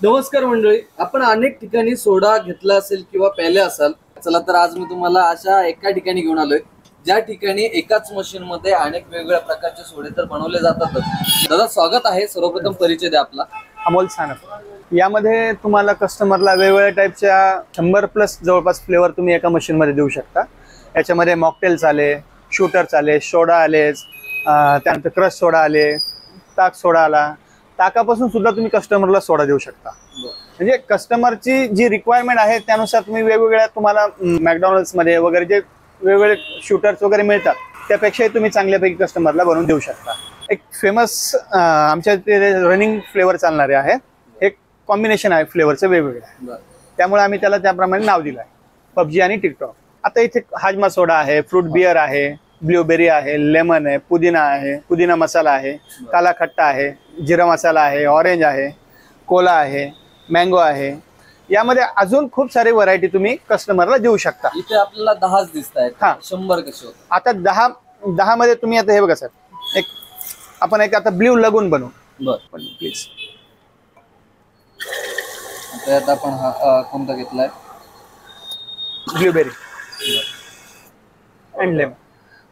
नमस्कार मंडळी आपण अनेक ठिकाणी सोडा घेतला असेल किंवा प्याले असाल चला तर आज मी तुम्हाला अशा एका ठिकाणी घेऊन आलोय ज्या ठिकाणी एकाच मशीन मध्ये अनेक वेगवेगळ्या प्रकारचे सोडे तर बनवले जातातच. दादा स्वागत आहे. सर्वप्रथम परिचय द्या आपला. अमोल सानप. यामध्ये तुम्हाला कस्टमरला वेगवेगळ्या टाईपच्या शंभर प्लस जवळपास फ्लेवर तुम्ही एका मशीनमध्ये देऊ शकता. याच्यामध्ये मॉकटेल्स आले शूटर्स आले सोडा आले त्यानंतर क्रश सोडा आले ताक सोडा आला ताकापासून सुद्धा तुम्ही कस्टमरला सोडा देऊ शकता. म्हणजे कस्टमरची जी रिक्वायरमेंट आहे त्यानुसार तुम्ही वेगवेगळ्या तुम्हाला मॅकडॉनल्ड्समध्ये वगैरे जे वेगवेगळे शूटर्स वगैरे मिळतात त्यापेक्षाही तुम्ही चांगल्यापैकी कस्टमरला बनवून देऊ शकता. एक फेमस आमच्या इथे रनिंग फ्लेवर चालणारे आहे एक कॉम्बिनेशन आहे फ्लेवरचे वेगवेगळे. त्यामुळे आम्ही त्याला त्याप्रमाणे नाव दिलं आहे पबजी आणि टिकटॉक आता इथे हाजमा सोडा आहे फ्रूट बियर आहे ब्लूबेरी आहे लेमन आहे पुदिना आहे पुदिना मसाला आहे काला खट्टा आहे जिरा मसाला आहे ऑरेंज आहे कोला आहे मँगो आहे. यामध्ये अजून खूप सारे व्हरायटी तुम्ही कस्टमरला देऊ शकता. इथे आपल्याला दहाच दिसत आहेत हा. शंभर कसे आता दहा दहा मध्ये तुम्ही आता हे बघा सर. एक आपण एक आता ब्ल्यू लगून बनवू. बर. पण प्लीज आता यात आपण हा अं, कोणता घेतलाय? ब्लूबेरी. अँड लेमन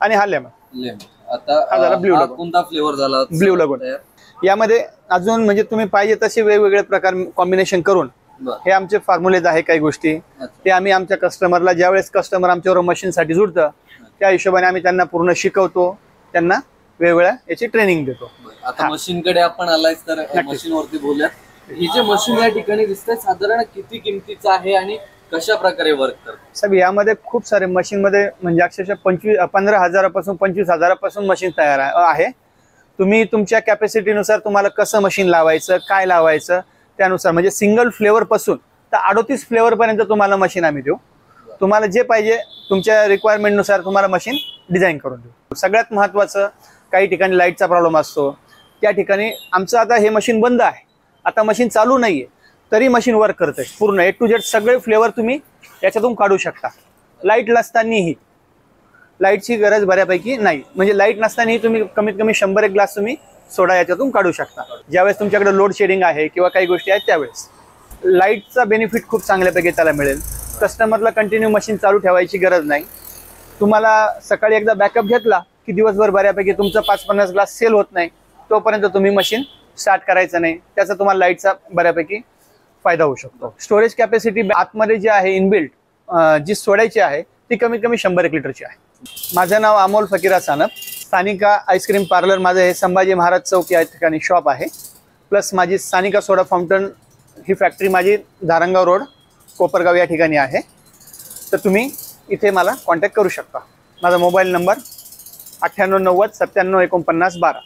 आणि हा लेमन लेमन आता हा झाला अं, blue हा lagoon. कोणता फ्लेवर झाला Blue. तयार? यामध्ये अजून म्हणजे तुम्ही पाहिजे तसे वेगवेगळे प्रकार कॉम्बिनेशन करून बर हे आमचे फॉर्म्युलेज आहे काही गोष्टी अच्छा. ते आम्ही आमच्या कस्टमरला ज्यावेळेस कस्टमर आमच्यावर मशीनसाठी जुडतं त्या हिशोबाने आम्ही त्यांना पूर्ण शिकवतो त्यांना वेगवेगळ्या याची ट्रेनिंग देतो बरं. आता मशीन कडे आपण आलाय तर मशीन वरती बोलूया ही जे मशीन या ठिकाणी दिसतंय साधारण किती किमतीचं आहे आणि कशा प्रकारे वर्क करतो? साहेब यामध्ये खूप सारे मशीनमध्ये म्हणजे अक्षरशः पंचवीस पंधरा हजारापासून पंचवीस हजारापासून मशीन तयार आहे- तुम्ही तुमच्या कॅपॅसिटीनुसार तुम्हाला कसं मशीन लावायचं काय लावायचं त्यानुसार म्हणजे सिंगल फ्लेवर पासून तर अडोतीस फ्लेवर पर्यंत तुम्हाला मशीन आम्ही देऊ. तुम्हाला जे पाहिजे तुमच्या रिक्वायरमेंटनुसार तुम्हाला मशीन डिझाईन करून देऊ. सगळ्यात महत्त्वाचं काही ठिकाणी लाईटचा प्रॉब्लेम असतो. त्या ठिकाणी आमचं आता हे मशीन बंद आहे. आता मशीन चालू नाही आहे तरी मशीन वर्क करते पूर्ण ए टू जेड सगळे फ्लेवर तुम्ही याच्यातून काढू शकता. लाइट नसतानाही. लाईटची गरज बऱ्यापैकी नाही. म्हणजे लाइट नसतानाही तुम्ही कमीत कमी शंभर एक ग्लास तुम्ही सोडा याच्यातून काढू शकता. ज्यावेळेस तुमच्याकडे लोड शेडिंग आहे किंवा काही गोष्टी आहेत त्यावेळेस. लाईटचा बेनिफिट खूप चांगल्यापैकी त्याला मिळेल. कस्टमरला कंटिन्यू मशीन चालू ठेवायची गरज नाही. तुम्हाला सकाळी एकदा बॅकअप घेतला की दिवसभर बऱ्यापैकी तुमचा पाच पन्नास ग्लास सेल होत नाही. तोपर्यंत तुम्ही मशीन स्टार्ट करायचं नाही. त्याचा तुम्हाला लाईटचा बऱ्यापैकी फायदा होऊ शकतो. स्टोरेज कॅपॅसिटी आतमध्ये जी आहे इनबिल्ट जी सोडायची आहे ती कमीत कमी शंभर एक लिटरची आहे. माझं नाव अमोल फकीरा सानप स्थानिका आईस्क्रीम पार्लर माझं हे संभाजी महाराज चौक या ठिकाणी शॉप आहे. प्लस माझी स्थानिका सोडा फाउंटन ही फॅक्टरी माझी धारंगाव रोड कोपरगाव या ठिकाणी आहे. तर तुम्ही इथे मला कॉन्टॅक्ट करू शकता. माझा मोबाईल नंबर अठ्ठ्याण्णव नव्वद सत्त्याण्णव एकोणपन्नास बारा.